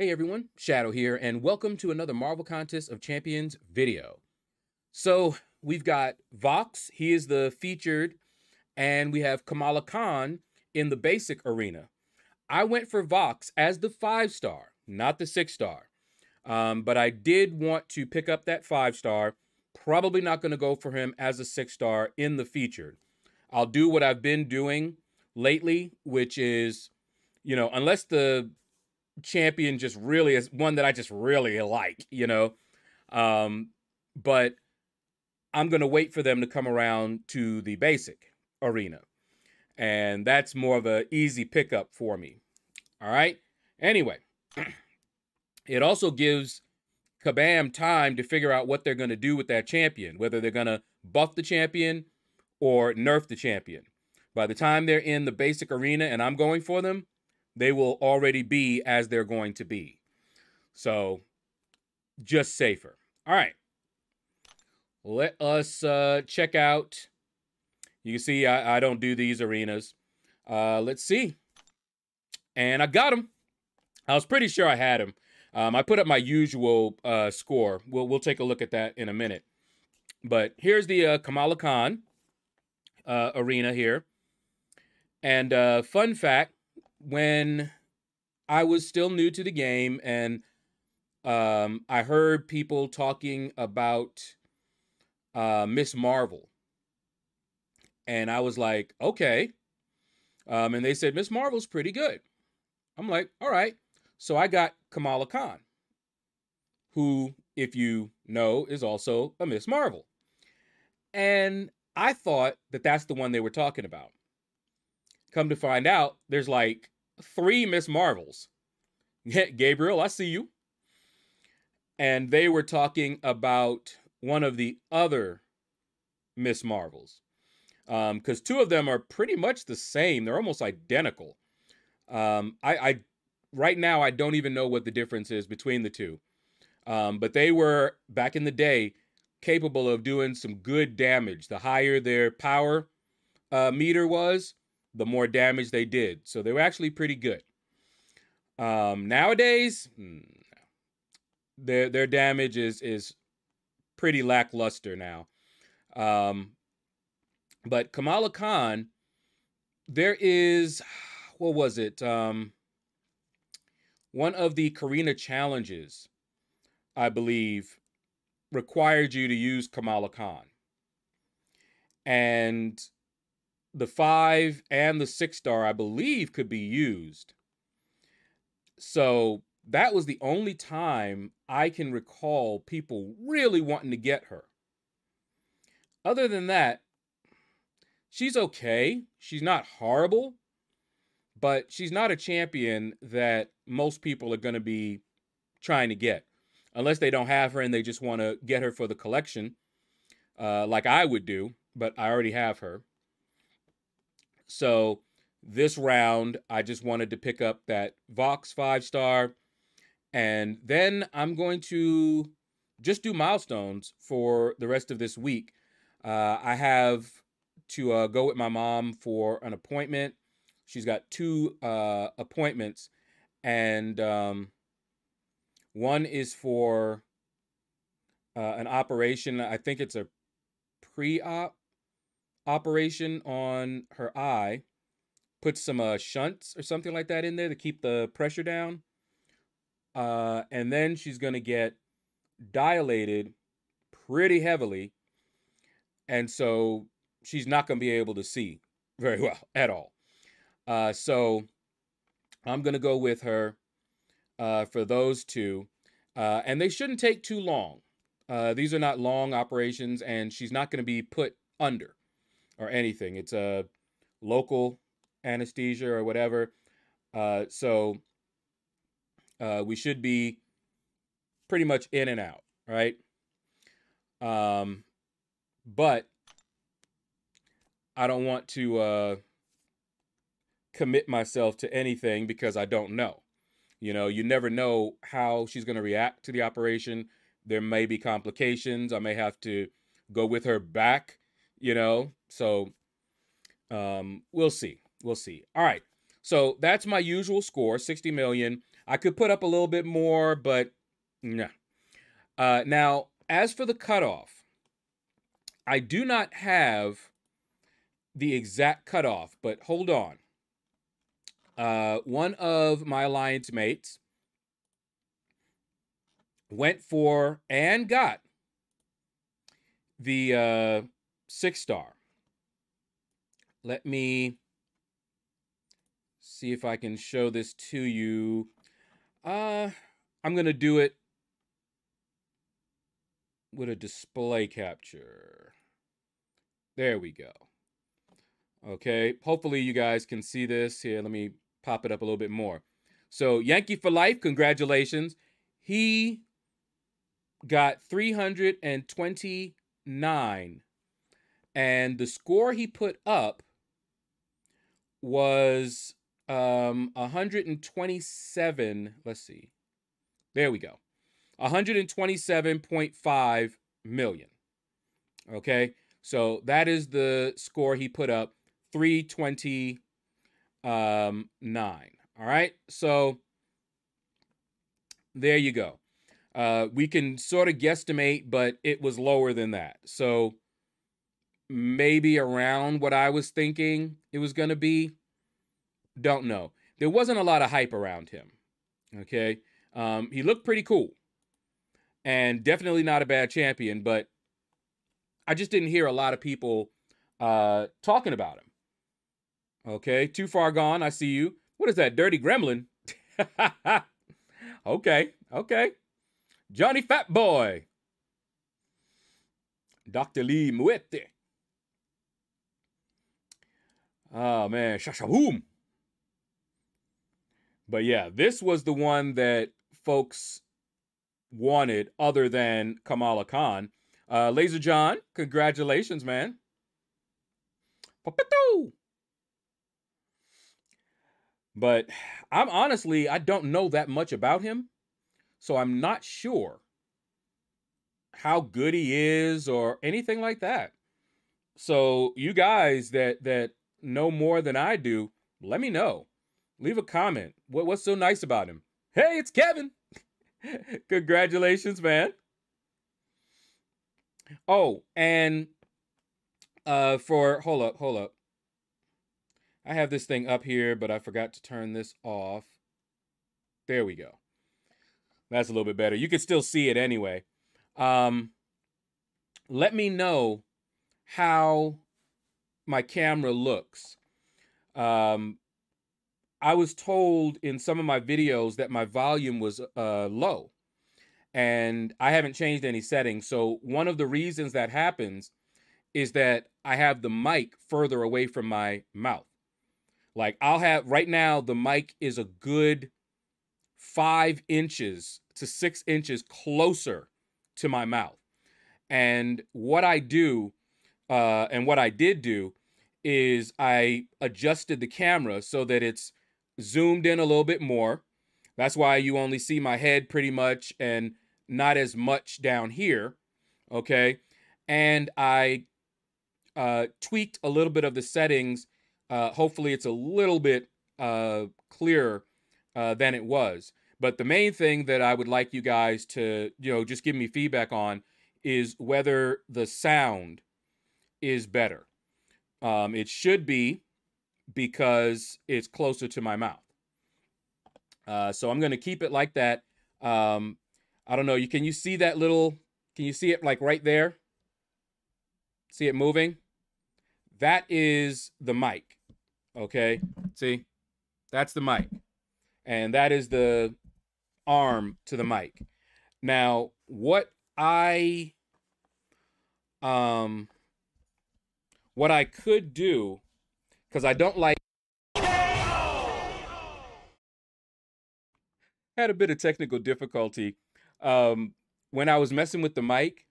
Hey everyone, Shaedow here, and welcome to another Marvel Contest of Champions video. So we've got Vox, he is the featured, and we have Kamala Khan in the basic arena. I went for Vox as the five star, not the six star. Um, but I did want to pick up that five star. Probably not going to go for him as a six star in the featured. I'll do what I've been doing lately, which is, you know, unless the champion just really is one that I just really like, you know. Um, but I'm going to wait for them to come around to the basic arena. And that's more of an easy pickup for me. All right. Anyway, it also gives Kabam time to figure out what they're going to do with that champion, whether they're going to buff the champion or nerf the champion. By the time they're in the basic arena and I'm going for them, they will already be as they're going to be. So just safer. All right. Let us uh, check out. You can see I, I don't do these arenas. Uh, let's see. And I got him. I was pretty sure I had him. Um, I put up my usual uh, score. We'll, we'll take a look at that in a minute. But here's the uh, Kamala Khan uh, arena here. And uh, fun fact, when I was still new to the game and um, I heard people talking about uh, Miss Marvel. And I was like, okay. Um, and they said, Miss Marvel's pretty good. I'm like, all right. So I got Kamala Khan, who, if you know, is also a Miss Marvel. And I thought that that's the one they were talking about. Come to find out, there's like three Miss Marvels. Gabriel, I see you. And they were talking about one of the other Miss Marvels. Because um, two of them are pretty much the same. They're almost identical. Um, I, I right now I don't even know what the difference is between the two. Um, but they were back in the day capable of doing some good damage. The higher their power uh, meter was, the more damage they did. So they were actually pretty good. Um, nowadays, hmm, their their damage is is pretty lackluster now. Um, but Kamala Khan, there is what was it? Um, one of the Carina challenges, I believe, required you to use Kamala Khan. And the five and the six star, I believe, could be used. So that was the only time I can recall people really wanting to get her. Other than that, she's okay. She's not horrible, but she's not a champion that most people are going to be trying to get unless they don't have her and they just want to get her for the collection, uh, like I would do, but I already have her. So this round, I just wanted to pick up that Vox five star. And then I'm going to just do milestones for the rest of this week. Uh, I have to uh, go with my mom for an appointment. She's got two uh, appointments, and um, one is for uh, an operation. I think it's a pre op operation on her eye, put some uh, shunts or something like that in there to keep the pressure down. Uh, and then she's going to get dilated pretty heavily. And so she's not going to be able to see very well at all. Uh, so I'm going to go with her uh, for those two. Uh, and they shouldn't take too long. Uh, these are not long operations, and she's not going to be put under or anything. It's a local anesthesia or whatever. Uh, so uh, we should be pretty much in and out, right? Um, but I don't want to uh, commit myself to anything because I don't know. You know, you never know how she's going to react to the operation. There may be complications. I may have to go with her back you know? So um, we'll see. We'll see. All right. So that's my usual score, 60 million. I could put up a little bit more, but no. Uh, now, as for the cutoff, I do not have the exact cutoff, but hold on. Uh, one of my alliance mates went for and got the uh, six star. Let me see if I can show this to you. Uh, I'm going to do it with a display capture. There we go. Okay, hopefully you guys can see this. Here, let me pop it up a little bit more. So, Yankee for Life, congratulations. He got 329 and the score he put up was um 127 let's see there we go 127.5 million. Okay so that is the score he put up 329 um, all right? So there you go. Uh we can sort of guesstimate but it was lower than that. So maybe around what I was thinking it was going to be. Don't know. There wasn't a lot of hype around him. Okay. Um, he looked pretty cool and definitely not a bad champion, but I just didn't hear a lot of people uh, talking about him. Okay. Too far gone. I see you. What is that? Dirty Gremlin. okay. Okay. Johnny Fat Boy. Dr. Lee Muerte. Oh man, shashaboom. But yeah, this was the one that folks wanted other than Kamala Khan. Uh, Laser John, congratulations, man. But I'm honestly, I don't know that much about him. So I'm not sure how good he is or anything like that. So you guys that that know more than I do, let me know. Leave a comment. What, what's so nice about him? Hey, it's Kevin. Congratulations, man. Oh, and uh for hold up, hold up. I have this thing up here, but I forgot to turn this off. There we go. That's a little bit better. You can still see it anyway. Um let me know how my camera looks. Um, I was told in some of my videos that my volume was uh, low, and I haven't changed any settings. So one of the reasons that happens is that I have the mic further away from my mouth. Like I'll have right now, the mic is a good five inches to six inches closer to my mouth. And what I do, uh, and what I did do, is I adjusted the camera so that it's zoomed in a little bit more. That's why you only see my head pretty much and not as much down here. Okay. And I uh, tweaked a little bit of the settings. Uh, hopefully, it's a little bit uh, clearer uh, than it was. But the main thing that I would like you guys to, you know, just give me feedback on is whether the sound is better. Um, it should be because it's closer to my mouth. Uh, so I'm going to keep it like that. Um, I don't know. You can you see that little? Can you see it like right there? See it moving? That is the mic. Okay. See, that's the mic, and that is the arm to the mic. Now, what I um what I could do, because I don't like. Had a bit of technical difficulty. Um, when I was messing with the mic,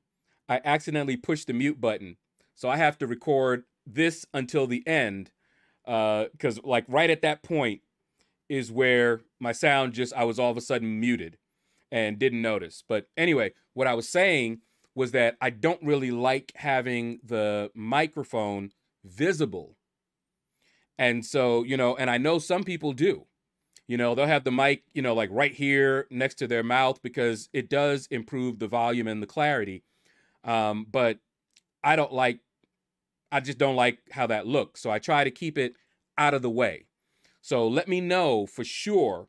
I accidentally pushed the mute button. So I have to record this until the end. Because, uh, like, right at that point is where my sound just, I was all of a sudden muted and didn't notice. But anyway, what I was saying was that I don't really like having the microphone visible. And so, you know, and I know some people do. You know, they'll have the mic, you know, like right here next to their mouth because it does improve the volume and the clarity. Um, but I don't like, I just don't like how that looks. So I try to keep it out of the way. So let me know for sure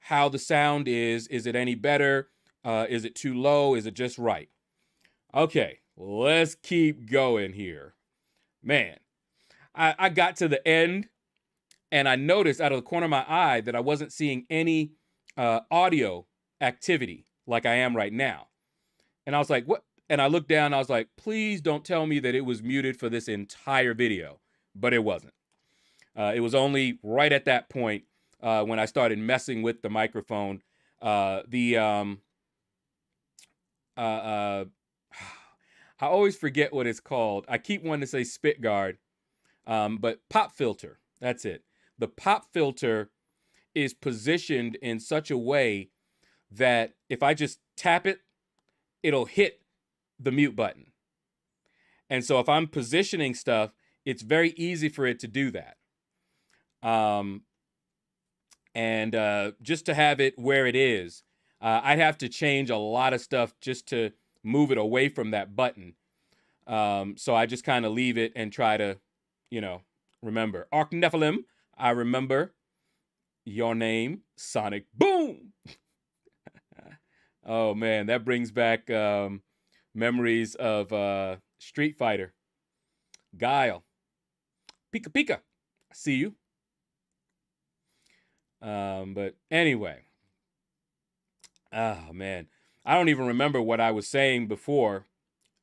how the sound is. Is it any better? Uh, is it too low? Is it just right? Okay, let's keep going here. Man, I, I got to the end and I noticed out of the corner of my eye that I wasn't seeing any uh, audio activity like I am right now. And I was like, what? And I looked down, I was like, please don't tell me that it was muted for this entire video. But it wasn't. Uh, it was only right at that point uh, when I started messing with the microphone. Uh, the um, uh, uh, I always forget what it's called. I keep wanting to say spit guard, um, but pop filter. That's it. The pop filter is positioned in such a way that if I just tap it, it'll hit the mute button. And so if I'm positioning stuff, it's very easy for it to do that. Um, and uh, just to have it where it is, uh, I'd have to change a lot of stuff just to move it away from that button. Um, so I just kind of leave it and try to, you know, remember. Ark Nephilim, I remember your name, Sonic Boom. oh man, that brings back um, memories of uh, Street Fighter, Guile, Pika Pika. I see you. Um, but anyway, oh man, I don't even remember what I was saying before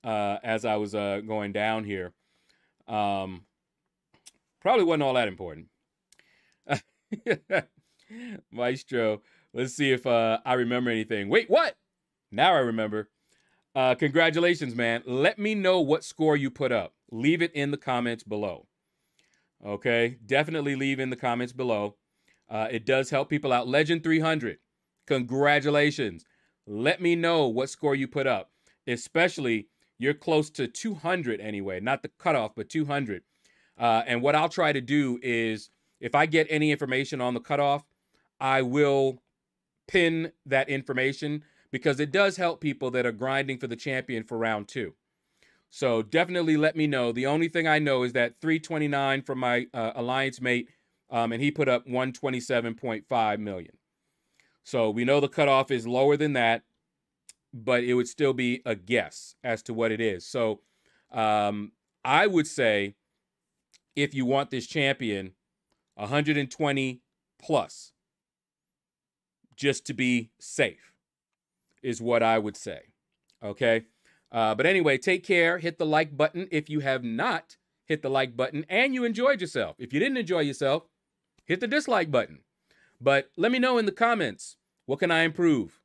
uh, as I was uh, going down here. Um, probably wasn't all that important. Maestro, let's see if uh, I remember anything. Wait, what? Now I remember. Uh, congratulations, man. Let me know what score you put up. Leave it in the comments below. Okay, definitely leave in the comments below. Uh, it does help people out. Legend 300, congratulations. Let me know what score you put up, especially you're close to 200 anyway, not the cutoff, but 200. Uh, and what I'll try to do is if I get any information on the cutoff, I will pin that information because it does help people that are grinding for the champion for round two. So definitely let me know. The only thing I know is that 329 from my uh, alliance mate, um, and he put up 127.5 million. So we know the cutoff is lower than that, but it would still be a guess as to what it is. So um, I would say if you want this champion, 120 plus, just to be safe, is what I would say. Okay. Uh, but anyway, take care. Hit the like button if you have not hit the like button and you enjoyed yourself. If you didn't enjoy yourself, hit the dislike button. But let me know in the comments what can I improve?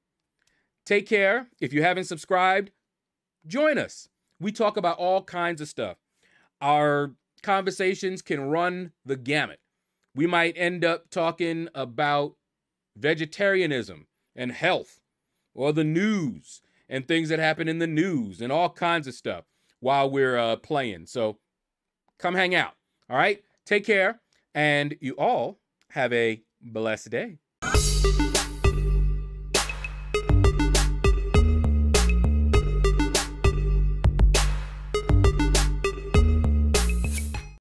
Take care. If you haven't subscribed, join us. We talk about all kinds of stuff. Our conversations can run the gamut. We might end up talking about vegetarianism and health or the news and things that happen in the news and all kinds of stuff while we're uh, playing. So come hang out. All right. Take care. And you all have a blessed day.